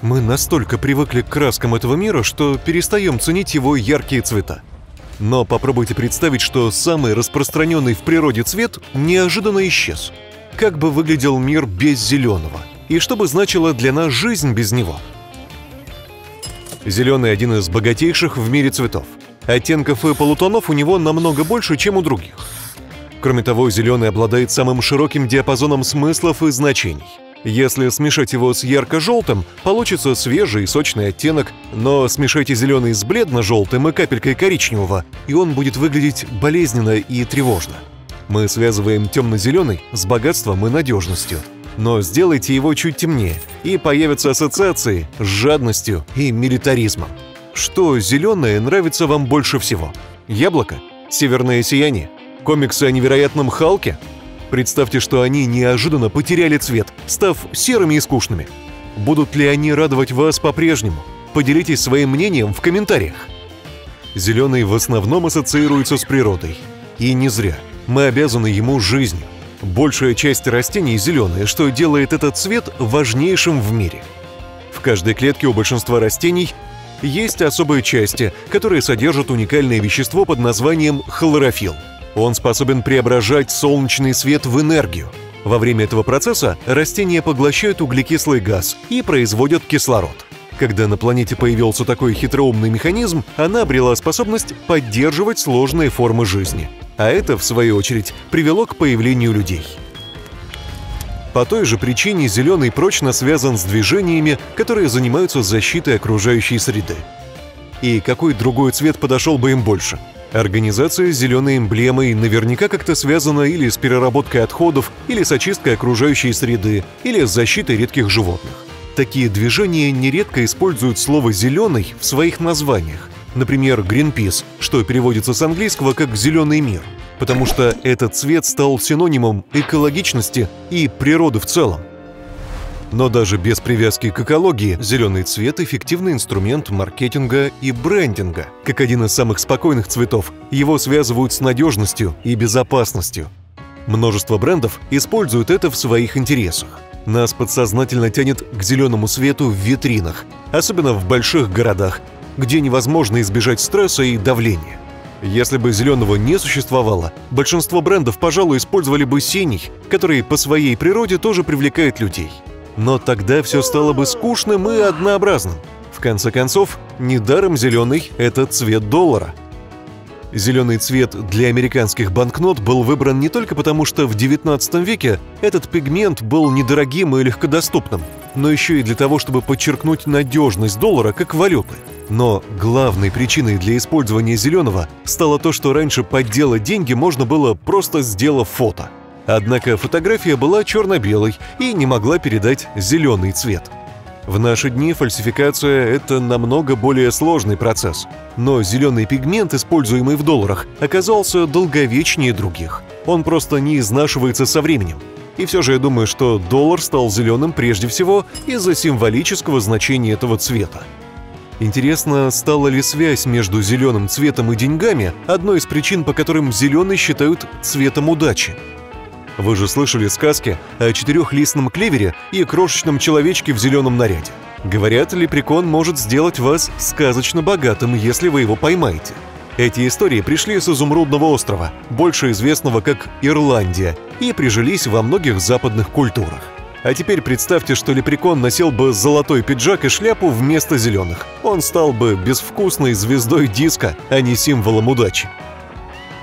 Мы настолько привыкли к краскам этого мира, что перестаем ценить его яркие цвета. Но попробуйте представить, что самый распространенный в природе цвет неожиданно исчез. Как бы выглядел мир без зеленого? И что бы значила для нас жизнь без него? Зеленый один из богатейших в мире цветов. Оттенков и полутонов у него намного больше, чем у других. Кроме того, зеленый обладает самым широким диапазоном смыслов и значений. Если смешать его с ярко-желтым, получится свежий и сочный оттенок, но смешайте зеленый с бледно-желтым и капелькой коричневого, и он будет выглядеть болезненно и тревожно. Мы связываем темно-зеленый с богатством и надежностью. Но сделайте его чуть темнее, и появятся ассоциации с жадностью и милитаризмом. Что зеленое нравится вам больше всего? Яблоко? Северное сияние? Комиксы о невероятном Халке? Представьте, что они неожиданно потеряли цвет, став серыми и скучными. Будут ли они радовать вас по-прежнему? Поделитесь своим мнением в комментариях. Зеленый в основном ассоциируется с природой. И не зря. Мы обязаны ему жизнью. Большая часть растений зеленая, что делает этот цвет важнейшим в мире. В каждой клетке у большинства растений есть особые части, которые содержат уникальное вещество под названием хлорофилл. Он способен преображать солнечный свет в энергию. Во время этого процесса растения поглощают углекислый газ и производят кислород. Когда на планете появился такой хитроумный механизм, она обрела способность поддерживать сложные формы жизни. А это, в свою очередь, привело к появлению людей. По той же причине зеленый прочно связан с движениями, которые занимаются защитой окружающей среды. И какой другой цвет подошел бы им больше? Организация зеленой эмблемой наверняка как-то связана или с переработкой отходов, или с очисткой окружающей среды, или с защитой редких животных. Такие движения нередко используют слово «зеленый» в своих названиях. Например, Greenpeace, что переводится с английского как «зеленый мир», потому что этот цвет стал синонимом экологичности и природы в целом. Но даже без привязки к экологии, зеленый цвет – эффективный инструмент маркетинга и брендинга. Как один из самых спокойных цветов, его связывают с надежностью и безопасностью. Множество брендов используют это в своих интересах. Нас подсознательно тянет к зеленому свету в витринах, особенно в больших городах, где невозможно избежать стресса и давления. Если бы зеленого не существовало, большинство брендов, пожалуй, использовали бы синий, который по своей природе тоже привлекает людей – но тогда все стало бы скучным и однообразным. В конце концов, недаром зеленый – это цвет доллара. Зеленый цвет для американских банкнот был выбран не только потому, что в XIX веке этот пигмент был недорогим и легкодоступным, но еще и для того, чтобы подчеркнуть надежность доллара как валюты. Но главной причиной для использования зеленого стало то, что раньше подделать деньги можно было просто сделав фото – Однако фотография была черно-белой и не могла передать зеленый цвет. В наши дни фальсификация – это намного более сложный процесс. Но зеленый пигмент, используемый в долларах, оказался долговечнее других. Он просто не изнашивается со временем. И все же я думаю, что доллар стал зеленым прежде всего из-за символического значения этого цвета. Интересно, стала ли связь между зеленым цветом и деньгами одной из причин, по которым зеленый считают цветом удачи? Вы же слышали сказки о четырехлистном клевере и крошечном человечке в зеленом наряде. Говорят, лепрекон может сделать вас сказочно богатым, если вы его поймаете. Эти истории пришли с изумрудного острова, больше известного как Ирландия, и прижились во многих западных культурах. А теперь представьте, что лепрекон носил бы золотой пиджак и шляпу вместо зеленых. Он стал бы безвкусной звездой диска, а не символом удачи.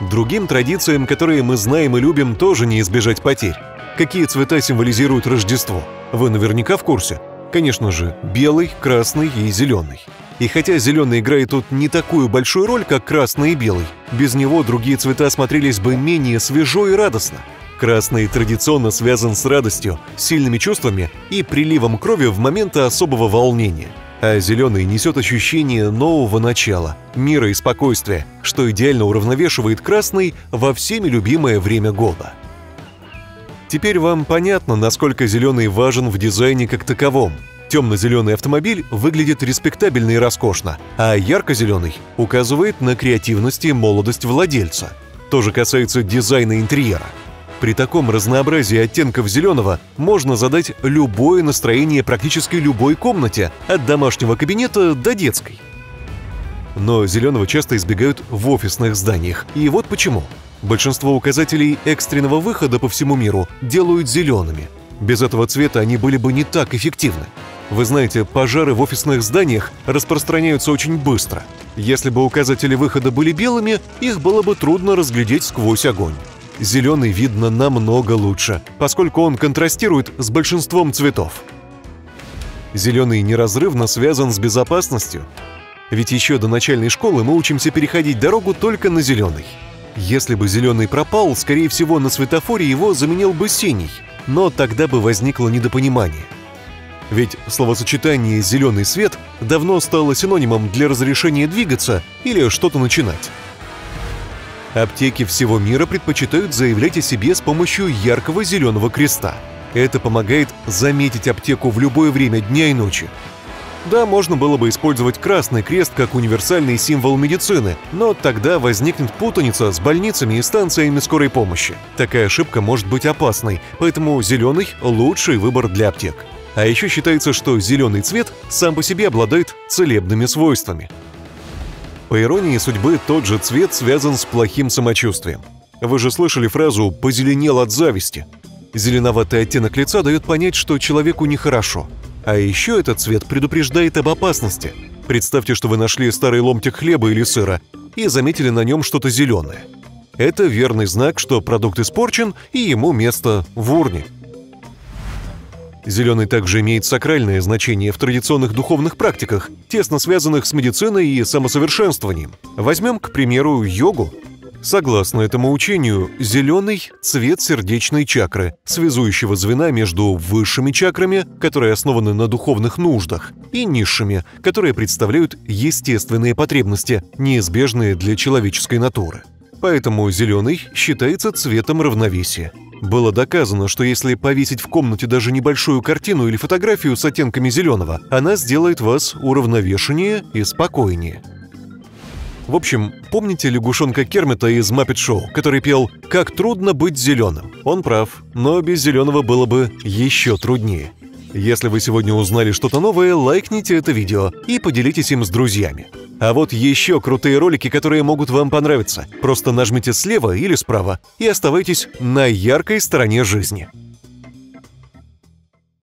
Другим традициям, которые мы знаем и любим, тоже не избежать потерь. Какие цвета символизируют Рождество? Вы наверняка в курсе. Конечно же, белый, красный и зеленый. И хотя зеленый играет тут не такую большую роль, как красный и белый, без него другие цвета смотрелись бы менее свежо и радостно. Красный традиционно связан с радостью, сильными чувствами и приливом крови в моменты особого волнения – а зеленый несет ощущение нового начала, мира и спокойствия, что идеально уравновешивает красный во всеми любимое время года. Теперь вам понятно, насколько зеленый важен в дизайне как таковом. Темно-зеленый автомобиль выглядит респектабельно и роскошно, а ярко-зеленый указывает на креативность и молодость владельца. То же касается дизайна интерьера. При таком разнообразии оттенков зеленого можно задать любое настроение практически любой комнате, от домашнего кабинета до детской. Но зеленого часто избегают в офисных зданиях. И вот почему. Большинство указателей экстренного выхода по всему миру делают зелеными. Без этого цвета они были бы не так эффективны. Вы знаете, пожары в офисных зданиях распространяются очень быстро. Если бы указатели выхода были белыми, их было бы трудно разглядеть сквозь огонь. Зеленый видно намного лучше, поскольку он контрастирует с большинством цветов. Зеленый неразрывно связан с безопасностью. Ведь еще до начальной школы мы учимся переходить дорогу только на зеленый. Если бы зеленый пропал, скорее всего, на светофоре его заменил бы синий, но тогда бы возникло недопонимание. Ведь словосочетание «зеленый свет» давно стало синонимом для разрешения двигаться или что-то начинать. Аптеки всего мира предпочитают заявлять о себе с помощью яркого зеленого креста. Это помогает заметить аптеку в любое время дня и ночи. Да, можно было бы использовать красный крест как универсальный символ медицины, но тогда возникнет путаница с больницами и станциями скорой помощи. Такая ошибка может быть опасной, поэтому зеленый – лучший выбор для аптек. А еще считается, что зеленый цвет сам по себе обладает целебными свойствами. По иронии судьбы, тот же цвет связан с плохим самочувствием. Вы же слышали фразу «позеленел от зависти». Зеленоватый оттенок лица дает понять, что человеку нехорошо. А еще этот цвет предупреждает об опасности. Представьте, что вы нашли старый ломтик хлеба или сыра и заметили на нем что-то зеленое. Это верный знак, что продукт испорчен и ему место в урне. Зеленый также имеет сакральное значение в традиционных духовных практиках, тесно связанных с медициной и самосовершенствованием. Возьмем, к примеру, йогу. Согласно этому учению, зеленый – цвет сердечной чакры, связующего звена между высшими чакрами, которые основаны на духовных нуждах, и низшими, которые представляют естественные потребности, неизбежные для человеческой натуры. Поэтому зеленый считается цветом равновесия. Было доказано, что если повесить в комнате даже небольшую картину или фотографию с оттенками зеленого, она сделает вас уравновешеннее и спокойнее. В общем, помните лягушонка Кермита из Muppet Show, который пел «Как трудно быть зеленым». Он прав, но без зеленого было бы еще труднее. Если вы сегодня узнали что-то новое, лайкните это видео и поделитесь им с друзьями. А вот еще крутые ролики, которые могут вам понравиться. Просто нажмите слева или справа и оставайтесь на яркой стороне жизни.